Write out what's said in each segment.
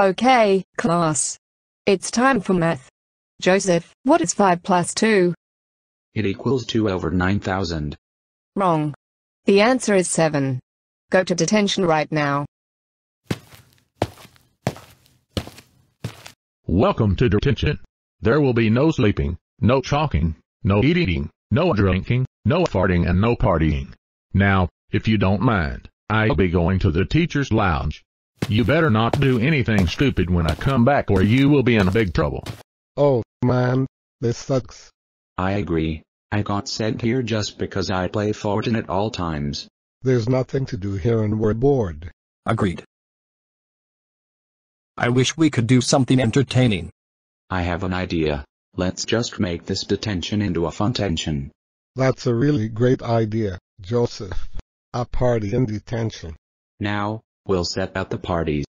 Okay, class. It's time for math. Joseph, what is 5 plus 2? It equals 2 over 9,000. Wrong. The answer is 7. Go to detention right now. Welcome to detention. There will be no sleeping, no chalking, no eating, no drinking, no farting and no partying. Now, if you don't mind, I'll be going to the teacher's lounge. You better not do anything stupid when I come back or you will be in big trouble. Oh, man, this sucks. I agree. I got sent here just because I play Fortnite at all times. There's nothing to do here and we're bored. Agreed. I wish we could do something entertaining. I have an idea. Let's just make this detention into a fun tension. That's a really great idea, Joseph. A party in detention. Now, we'll set out the parties.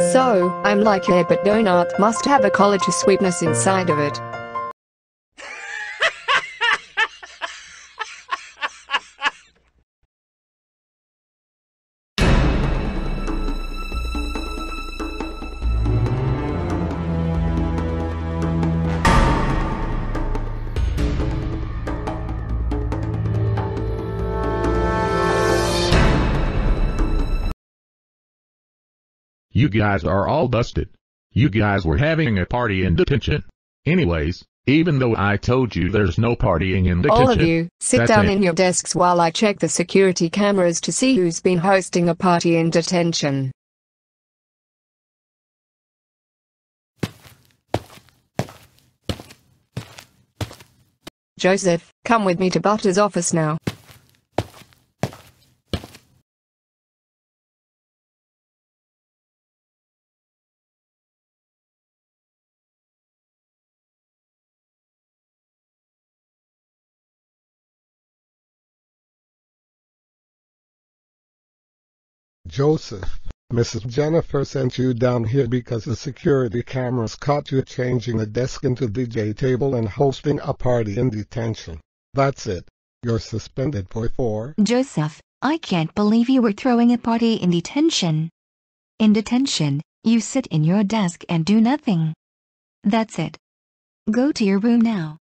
So, I'm like a but donut must have a college sweetness inside of it. You guys are all busted. You guys were having a party in detention. Anyways, even though I told you there's no partying in detention. All of you, sit down it. in your desks while I check the security cameras to see who's been hosting a party in detention. Joseph, come with me to Butter's office now. Joseph, Mrs. Jennifer sent you down here because the security cameras caught you changing a desk into DJ table and hosting a party in detention. That's it. You're suspended for four. Joseph, I can't believe you were throwing a party in detention. In detention, you sit in your desk and do nothing. That's it. Go to your room now.